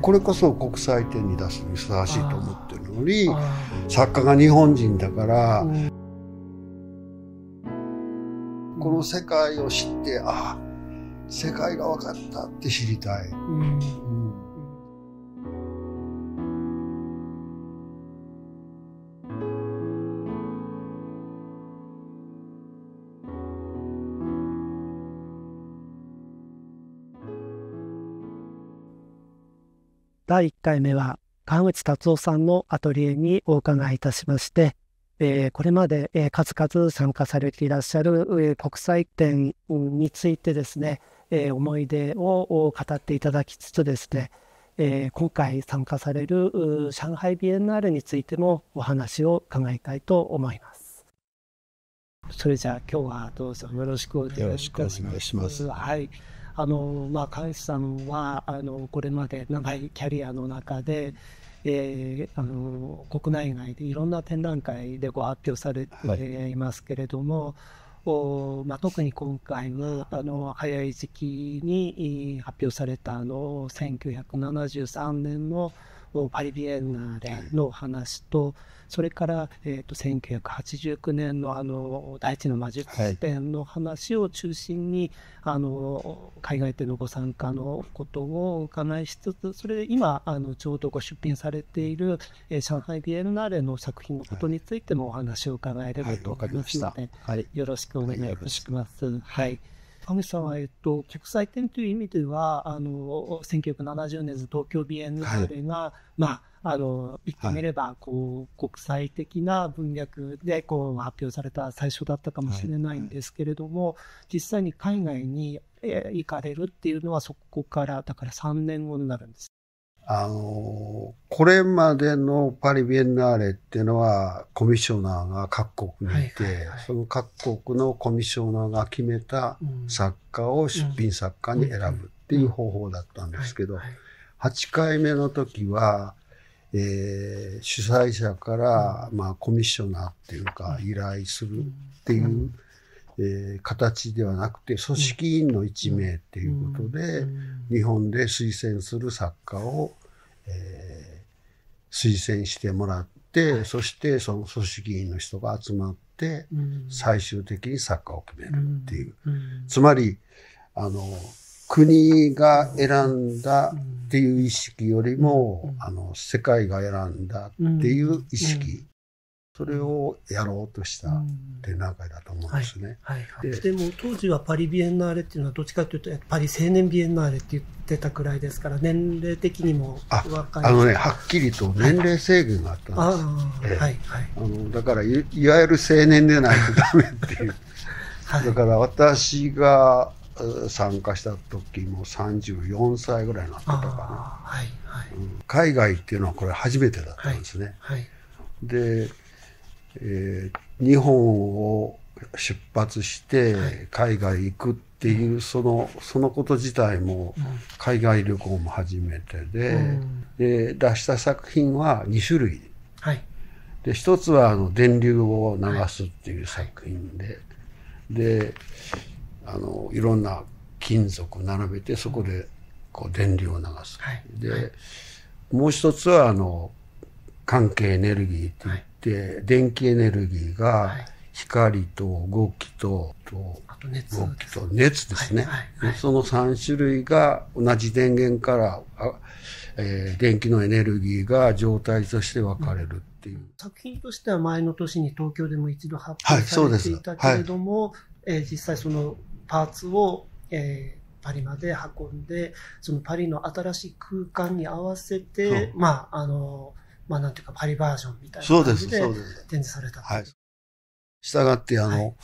これこそ国際展に出すにふさわしいと思ってるのに作家が日本人だから、うん、この世界を知ってああ世界が分かったって知りたい。うん第1回目は川口達夫さんのアトリエにお伺いいたしまして、えー、これまで、えー、数々参加されていらっしゃる、えー、国際展についてですね、え思い出を語っていただきつつですね、え今回参加される上海ビエンナーレについてもお話を伺いたいと思います。それじゃあ今日はどうぞよろしくお願いします。はい。あの、まあ、川内さんは、あの、これまで長いキャリアの中で、えー、あの国内外でいろんな展覧会でご発表されていますけれども、はいおまあ、特に今回はあの早い時期に発表されたあの1973年のパリビエンナーレの話と、それから、えーと、1989年のあの第一の魔術展の話を中心に、はい、あの海外でのご参加のことを伺いしつつそれで今あのちょうどご出品されている、えー、上海ビエンナーレの作品のことについてもお話を伺えればと思いますので、はい、よろしくお願いします。はい神さんは、えっと、国際展という意味では、あの、1970年の東京ビエンヌーレが、はい、まあ、あの、言ってみれば、こう、国際的な文脈で、こう、発表された最初だったかもしれないんですけれども、はい、実際に海外に行かれるっていうのは、そこから、だから3年後になるんです。あの、これまでのパリ・ビエンナーレっていうのは、コミッショナーが各国にいて、はいはいはい、その各国のコミッショナーが決めた作家を出品作家に選ぶっていう方法だったんですけど、8回目の時は、えー、主催者から、まあ、コミッショナーっていうか、依頼するっていう、えー、形ではなくて、組織委員の1名っていうことで、日本で推薦する作家を、えー、推薦してもらって、はい、そしてその組織委員の人が集まって、最終的に作家を決めるっていう。つまり、あの、国が選んだっていう意識よりも、あの、世界が選んだっていう意識それをやろうとした展覧会だと思うんですね。はいはいはい、でも当時はパリビエンナーレっていうのはどっちかというとパリ青年ビエンナーレって言ってたくらいですから年齢的にも若いあのねはっきりと年齢制限があったんです、はい。はい、あのだからいわゆる青年でないとダメっていう、はい、だから私が参加した時も34歳ぐらいになってたかな、はいはい、海外っていうのはこれ初めてだったんですね、はい、でえー、日本を出発して海外行くっていう、そのそのこと自体も海外旅行も初めてでうん、で出した作品は2種類、はい、で一つはあの電流を流すっていう作品で、はい、であのいろんな金属を並べてそこでこう電流を流す、はい、で、もう一つはあの関係エネルギーって言って、電気エネルギーが光と動きと、と動きと熱ですね、その3種類が同じ電源からえー、電気のエネルギーが状態として分かれるっていう、うん、作品としては前の年に東京でも一度発表されていたけれども、はい、えー、実際そのパーツを、えー、パリまで運んでそのパリの新しい空間に合わせて、まああのまあなんていうかパリバージョンみたいな感じで展示された。はい。したがって、あの、はい、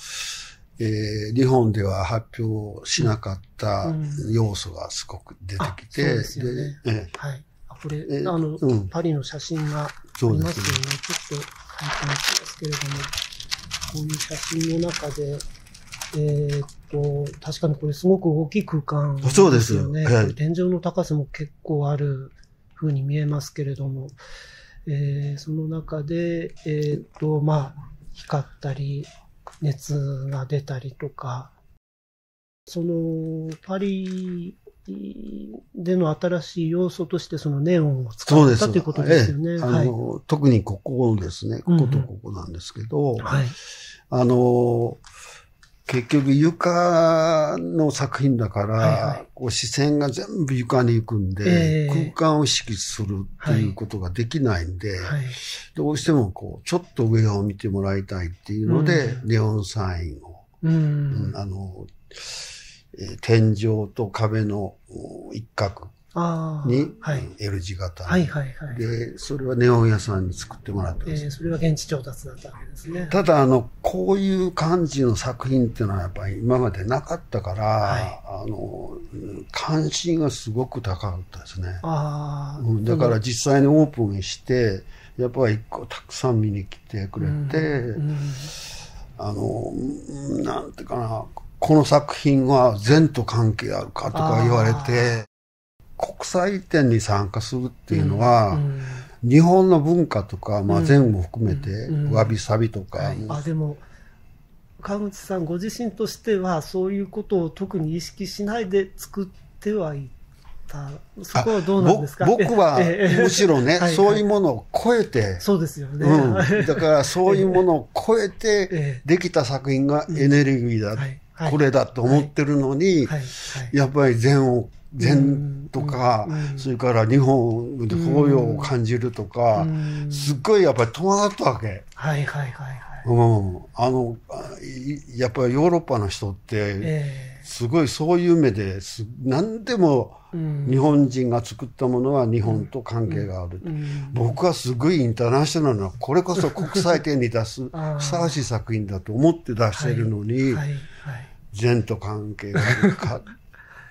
えー、日本では発表しなかった要素がすごく出てきて、うん、そうですよね。えはい。これ、えー、あの、うん、パリの写真がありますよね。ちょっと書いてますけれども、こういう写真の中で、えー、っと、確かにこれすごく大きい空間ですよね。そうですよね。天井の高さも結構ある風に見えますけれども、えー、その中で、えっ、と、まあ、光ったり、熱が出たりとか、その、パリでの新しい要素としてそのネオンを使ったということですよね。ええ、あの、はい、特にここですね、こことここなんですけど、うんうん、はい、あの、結局床の作品だから、はいはい、こう視線が全部床に行くんで、えー、空間を意識するっていうことができないんで、はい、どうしてもこう、ちょっと上を見てもらいたいっていうので、うん、ネオンサインを、うん、あの、えー、天井と壁の一角に、はい、L 字型。はいはいはい。で、それはネオン屋さんに作ってもらってます。えー、それは現地調達だったわけですね。ただ、あの、こういう感じの作品っていうのはやっぱり今までなかったから、はい、あの、関心がすごく高かったですね。あうん、だから実際にオープンして、やっぱり一個たくさん見に来てくれて、うんうん、あの、なんていうかな、この作品は善と関係あるかとか言われて、国際展に参加するっていうのは、日本の文化とか、まあ、前後含めて、わびさびとか、はい、あでも川口さんご自身としてはそういうことを特に意識しないで作ってはいたそこはどうなんですか？僕はむしろね、そういうものを超えてそうですよね、うん、だからそういうものを超えてできた作品がエネルギーだ、これだと思ってるのに、やっぱり善を禅とか、それから日本で紅葉を感じるとか、すっごいやっぱり戸惑ったわけ。はいはいはいはい。うん。あの、やっぱりヨーロッパの人って、すごいそういう目で、何でも日本人が作ったものは日本と関係がある。僕はすごいインターナショナルな、これこそ国際展に出すふさわしい作品だと思って出してるのに、禅と関係があるか。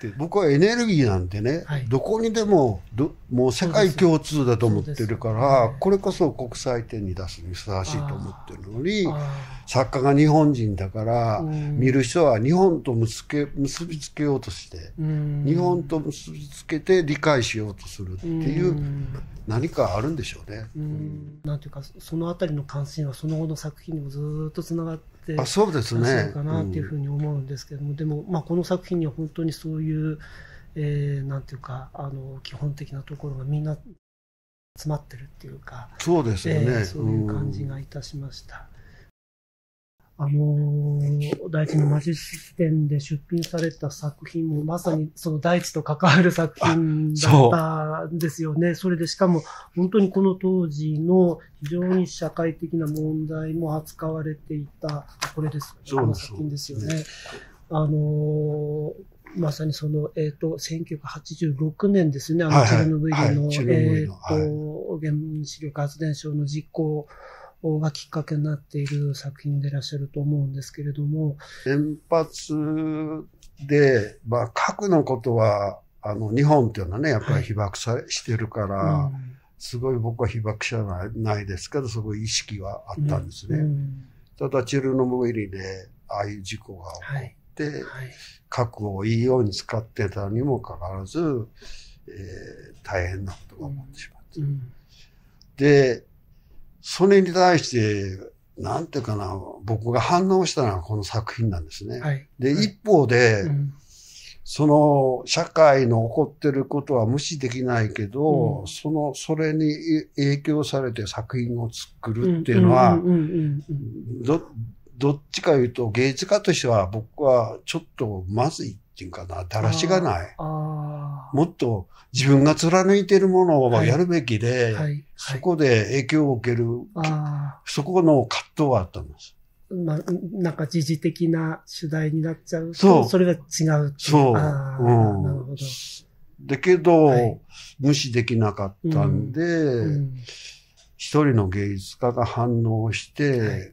って。僕はエネルギーなんてね、はい、どこにでもどもう世界共通だと思ってるから、ね、これこそ国際展に出すにふさわしいと思ってるのに作家が日本人だから、見る人は日本と結け結びつけようとして、日本と結びつけて理解しようとするっていう、何かあるんでしょうね。なんていうかそのあたりの関心はその後の作品にもずっとつながってあそうですね。かなっていうふうに思うんですけども、うん、でも、まあ、この作品には本当にそういう、えー、なんていうかあの基本的なところがみんな詰まってるっていうかそうですよね、えー、そういう感じがいたしました。あのー、大地の魔術展で出品された作品もまさにその大地と関わる作品だったんですよね。それでしかも本当にこの当時の非常に社会的な問題も扱われていた、これです。この作品ですよね。あのー、まさにその、えっ、ー、と、1986年ですね、あの、チェルノブイリの、えっ、と、原子力発電所の実行がきっかけになっている作品でいらっしゃると思うんですけれども。原発で、まあ、核のことは、あの、日本っていうのはね、やっぱり被爆さ、してるから、うん、すごい僕は被爆者はないですけど、すごい意識はあったんですね。うん、ただ、チェルノブイリで、ああいう事故が起こって、はいはい、核をいいように使ってたにもかかわらず、えー、大変なことが起こってしまった。うん、で、それに対して、なんていうかな、僕が反応したのはこの作品なんですね。はい、で、はい、一方で、うん、その社会の起こってることは無視できないけど、うん、その、それに影響されて作品を作るっていうのは、ど、どっちか言うと芸術家としては僕はちょっとまずいっていうかな、だらしがない。もっと自分が貫いているものをやるべきで、はい。はい、そこで影響を受ける、そこの葛藤はあったんです。まあ、なんか時事的な主題になっちゃうと、そう。それが違うそう。うん、なるほど。だけど、はい、無視できなかったんで、うん。うん、一人の芸術家が反応して、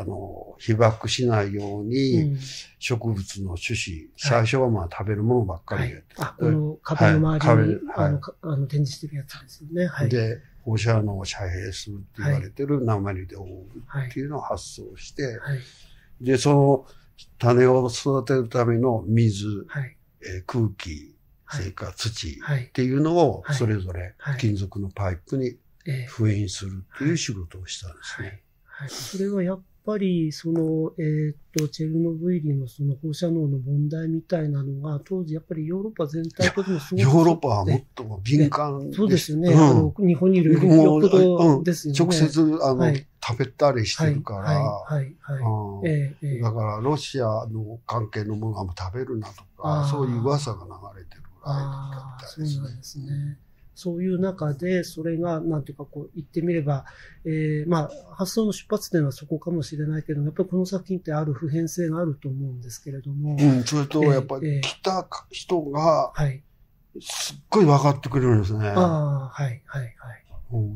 あの、被爆しないように、植物の種子、最初はまあ食べるものばっかりで。あ、この壁の周りに、あの、あの展示してるやつですよね。はい。で、放射能を遮蔽するって言われてる鉛で覆うっていうのを発想して、はい、で、その種を育てるための水、はい、えー、空気、それから土っていうのをそれぞれ金属のパイプに封印するっていう仕事をしたんですね。はい、それはやっぱり、その、えー、っと、チェルノブイリのその放射能の問題みたいなのが、当時やっぱりヨーロッパ全体とでもすごく。ヨーロッパはもっと敏感そうですよね。うん、あの日本にいるよっぽどですよね。直接、あの、はい、食べたりしてるから。はい、はい、はい。えー、だから、ロシアの関係のものは食べるなとか、そういう噂が流れてるぐらいだったですね。そうなんですね。そういう中で、それが、なんていうか、こう、言ってみれば、えー、まあ、発想の出発点はそこかもしれないけど、やっぱりこの作品ってある普遍性があると思うんですけれども。うん、それと、やっぱり、来た人が、はい。すっごい分かってくれるんですね。ああ、はい、はい、はい。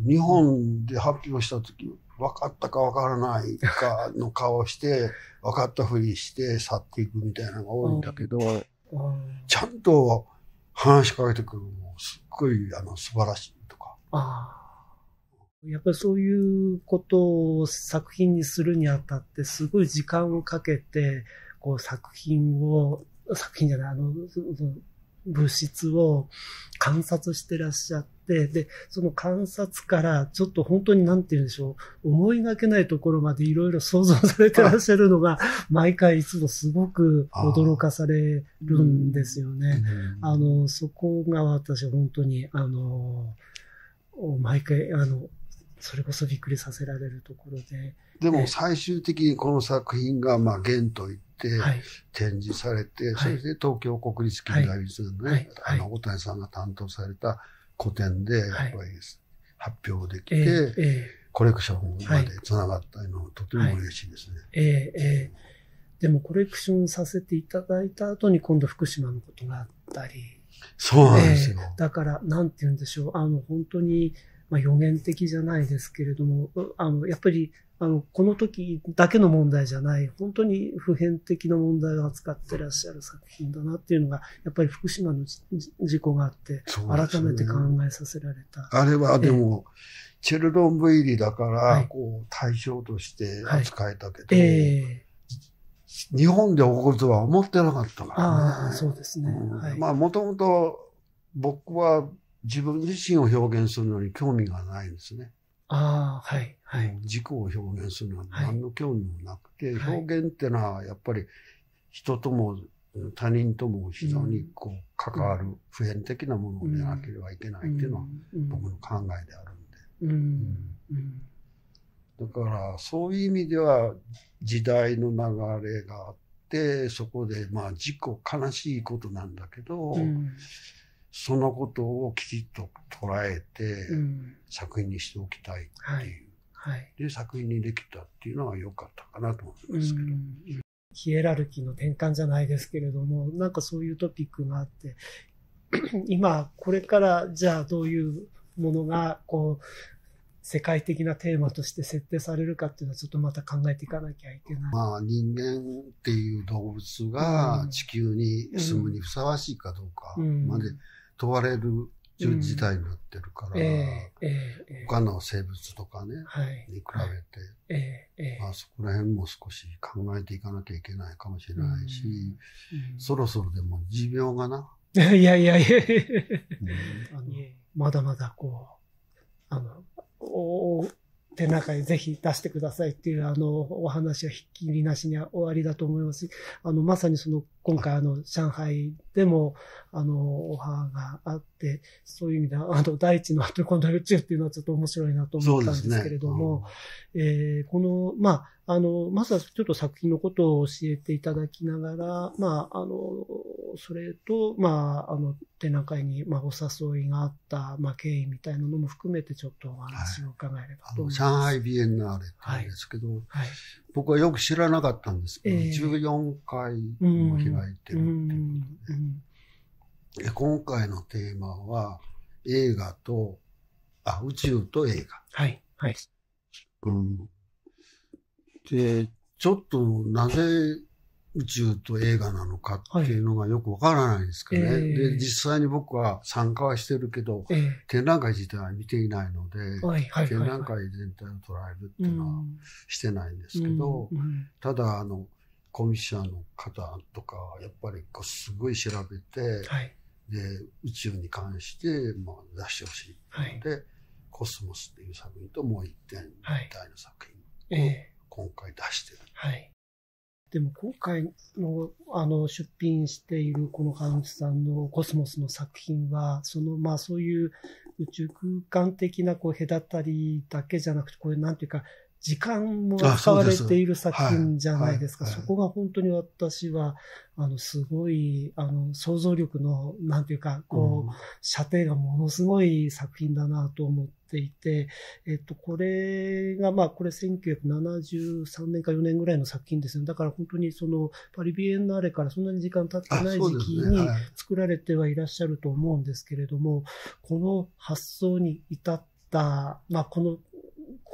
日本で発表した時、分かったか分からないかの顔をして、分かったふりして去っていくみたいなのが多いんだけど、ちゃんと話しかけてくるすっごい、あの、素晴らしいとか。あ。やっぱりそういうことを作品にするにあたって、すごい時間をかけて、こう作品を、作品じゃない、あの、物質を観察してらっしゃって、で、その観察からちょっと本当になんて言うんでしょう、思いがけないところまでいろいろ想像されてらっしゃるのが、毎回いつもすごく驚かされるんですよね。あの、そこが私は本当に、あの、毎回、あの、それこそびっくりさせられるところで。でも最終的にこの作品が、まあ、原といって、展示されて、はい、それで東京国立近代美術館のね、はい、あの、小谷さんが担当された個展で、やっぱり発表できて、えコレクションまで繋がったのはとても嬉しいですね。ええでもコレクションさせていただいた後に今度福島のことがあったり。そうなんですよ。だから、なんて言うんでしょう。あの、本当に、まあ、予言的じゃないですけれども、あの、やっぱり、あの、この時だけの問題じゃない、本当に普遍的な問題を扱ってらっしゃる作品だなっていうのが、やっぱり福島の事故があって、改めて考えさせられた。あれはでも、チェルノブイリだから、こう、対象として扱えたけど、はいえ。ー、日本で起こるとは思ってなかったからね。ああ、そうですね。はい、まあ、もともと僕は自分自身を表現するのに興味がないんですね。ああ、はい、はい。自己を表現するのは何の興味もなくて、はい、表現ってのはやっぱり人とも他人とも非常にこう関わる普遍的なものでなければいけないっていうのは僕の考えであるんで。だからそういう意味では時代の流れがあって、そこでまあ自己悲しいことなんだけど、そのことをきちっと捉えて、作品にしておきたいっていう、はい。はい、で、作品にできたっていうのは良かったかなと思いますけど。ヒエラルキーの転換じゃないですけれども、なんかそういうトピックがあって、今、これからじゃあどういうものが、こう、世界的なテーマとして設定されるかっていうのはちょっとまた考えていかなきゃいけない。まあ人間っていう動物が地球に住むにふさわしいかどうかまで問われる時代になってるから、うん。えーえー、他の生物とかね、はい、に比べて、えー、まあ、そこら辺も少し考えていかなきゃいけないかもしれないし、うん、そろそろでも持病がな。いやいやいや、うん、まだまだこう、あの、お展覧会ぜひ出してくださいっていうあのお話はひっきりなしに終わりだと思いますし、あのまさにその今回あの上海でもあのオファーがあって、そういう意味では あの第一の後今度宇宙っていうのはちょっと面白いなと思ったんですけれども、ねうん、えー、この、まあ、あの、まずはちょっと作品のことを教えていただきながら、まあ、あの、それと、まあ、あの、展覧会に、まあ、お誘いがあった、まあ、経緯みたいなのも含めてちょっとお話を伺えればと思います。はい、上海ビエンナーレってんですけど、はい。はい、僕はよく知らなかったんですけど、えー、14回も開いてるっていうことで、今回のテーマは、映画と、あ、宇宙と映画。はい。はい。うん。で、ちょっとなぜ宇宙と映画なのかっていうのがよくわからないんですけどね、はいえー、で、実際に僕は参加はしてるけど、えー、展覧会自体は見ていないので、はいはい、展覧会全体を捉えるっていうのはしてないんですけど、うんうん、ただ、あの、コミッションの方とか、やっぱりこうすごい調べて、はい、で、宇宙に関して、まあ、出してほしいので、コスモスっていう作品ともう一点みたいな作品を今回出してる。はい。でも今回のあの出品しているこの川口さんのコスモスの作品は、そのまあそういう宇宙空間的なこう隔たりだけじゃなくて、これなんていうか、時間も使われている作品じゃないですか。そこが本当に私は、あの、すごい、あの、想像力の、なんていうか、こう、うん、射程がものすごい作品だなと思っていて、えっと、これが、まあ、これ1973年か4年ぐらいの作品ですね。だから本当にその、パリビエンナーレからそんなに時間経ってない時期に作られてはいらっしゃると思うんですけれども、ねはい、この発想に至った、まあ、この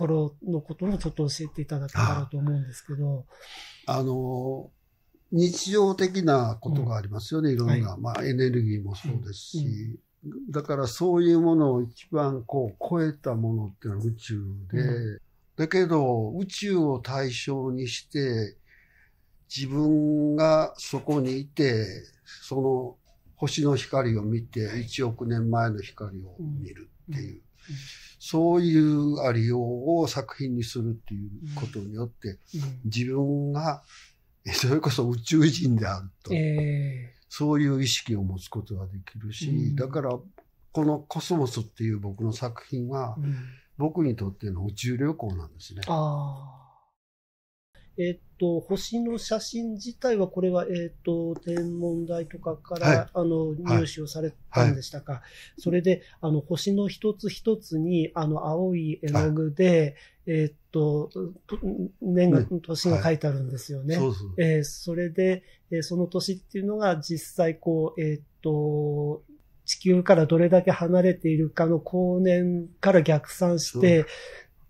頃のこともちょっと教えていただけたらと思うんですけど。あの、日常的なことがありますよね、うん、いろんな、はい、まあエネルギーもそうですし、うん、だからそういうものを一番こう超えたものっていうのは宇宙で、うん、だけど宇宙を対象にして自分がそこにいて、その星の光を見て1億年前の光を見るっていう。そういうありようを作品にするっていうことによって、自分が、それこそ宇宙人であると、えー、そういう意識を持つことができるし、だから、このコスモスっていう僕の作品は、僕にとっての宇宙旅行なん。ですね。えっと、星の写真自体は、これは、えっと、天文台とかから、はい、あの、入手をされたんでしたか。はい、それで、あの、星の一つ一つに、あの、青い絵の具で、はい、えっと、年が、年が書いてあるんですよね。そうそう。えー、それで、えー、その年っていうのが実際、こう、えっと、地球からどれだけ離れているかの光年から逆算して、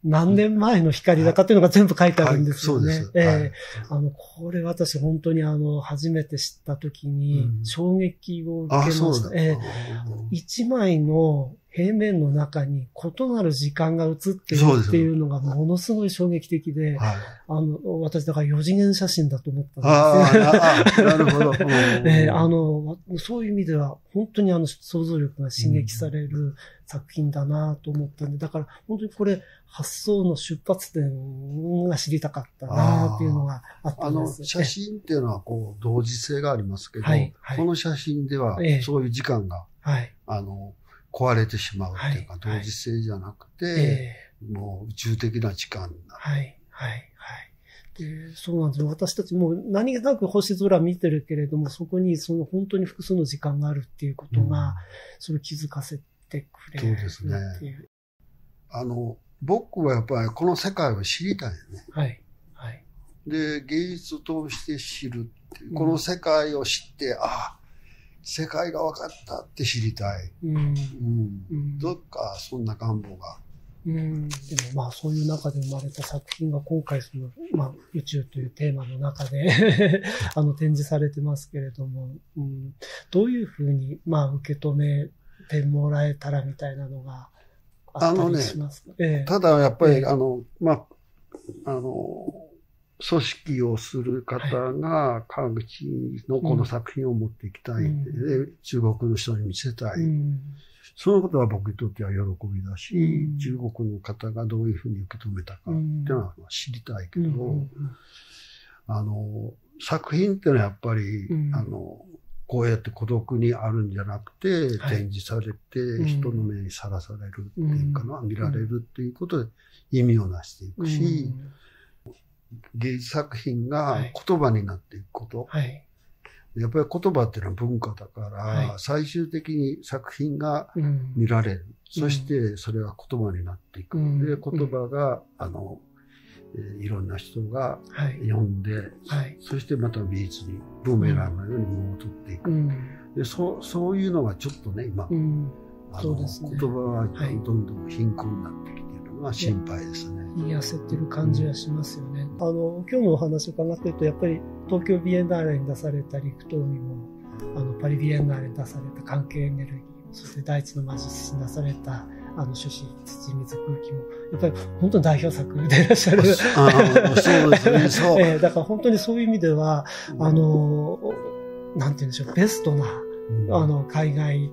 何年前の光だかっていうのが全部書いてあるんですよね。はい、そうです。ええー、あの、これ私本当にあの、初めて知った時に衝撃を受けました。うん、えー、一枚の平面の中に異なる時間が映っているっていうのがものすごい衝撃的で、はい、あの、私だから4次元写真だと思ったんです。よ。なるほど。えー、あの、そういう意味では本当にあの想像力が刺激される作品だなと思ったんで、だから本当にこれ発想の出発点が知りたかったなっていうのがあったんです。あの、写真っていうのはこう同時性がありますけど、はいはい、この写真ではそういう時間が、はい、あの、壊れてしまうっていうか、同時性じゃなくて、もう宇宙的な時間になる。はい、はい、はい。でそうなんですよ。私たちも何気なく星空見てるけれども、そこにその本当に複数の時間があるっていうことが、うん、それを気づかせてくれるそうですね。あの、僕はやっぱりこの世界を知りたいよね。はい。はい。で、芸術を通して知るっていう、この世界を知って、ああ、世界が分かったって知りたい。うん。うん。どっかそんな願望が。うん。でもまあそういう中で生まれた作品が今回その、まあ宇宙というテーマの中で あの展示されてますけれども、うん、どういうふうにまあ受け止めてもらえたらみたいなのがあったりしますか、あのね、ええ、ただやっぱり、え、あの、まあ、あの、組織をする方が川口のこの作品を持っていきたい、うん、中国の人に見せたい、うん、そのことは僕にとっては喜びだし、うん、中国の方がどういうふうに受け止めたかっていうのは知りたいけど、あの作品っていうのはやっぱり、あのこうやって孤独にあるんじゃなくて、展示されて、人の目にさらされるっていうかな、見られるっていうことで意味をなしていくし、芸術作品が言葉になっていくこと。はい、やっぱり言葉っていうのは文化だから、はい、最終的に作品が見られる。うん、そしてそれが言葉になっていく。うん、で、言葉が、あの、えー、いろんな人が読んで、はい、そしてまた美術にブーメランのように戻っていく。うん、でそそういうのがちょっとね、今、あの、ね、言葉がどんどん貧困になってきているのが心配ですね。言い焦ってる感じはしますよね。あの、今日のお話を伺ってると、やっぱり東京ビエンナーレに出された陸東海も、あの、パリビエンナーレに出された関係エネルギーそして大地の魔術師に出された、あの、種子、土、水、空気も、やっぱり本当に代表作でいらっしゃる。そうですね、そう。えー、だから本当にそういう意味では、あの、なんて言うんでしょう、ベストな、あの、海外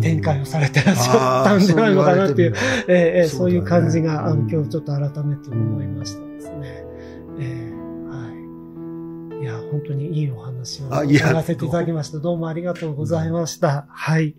展開をされてらっしゃったんじゃないのかなっていう、えー、そういう感じが、あの、今日ちょっと改めて思いましたですね。いや、本当にいいお話を聞かせていただきました。どうもありがとうございました。はい。